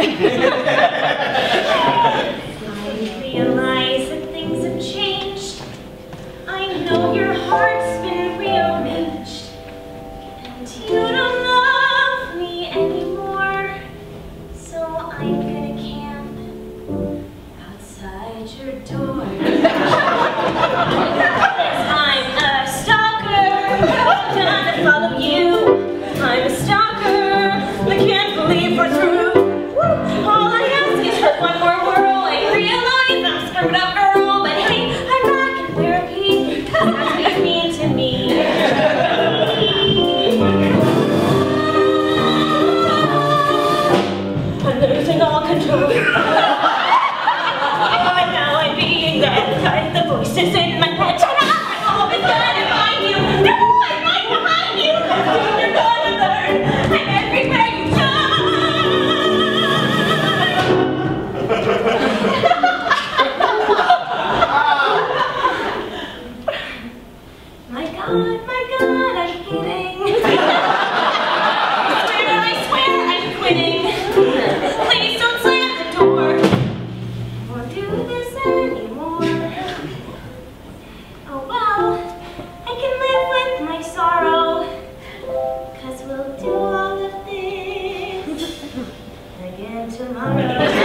I realize that things have changed. I know your heart's been rearranged. And you don't love me anymore. So I'm gonna camp outside your door. voices in my head. Shut up! I'm always gonna find you. No, I'm right behind you. You're gonna learn. And everywhere you turn. my God, my God, I'm kidding. I swear, I swear, I'm quitting. Please don't slam the door. We'll do this anymore. Yeah.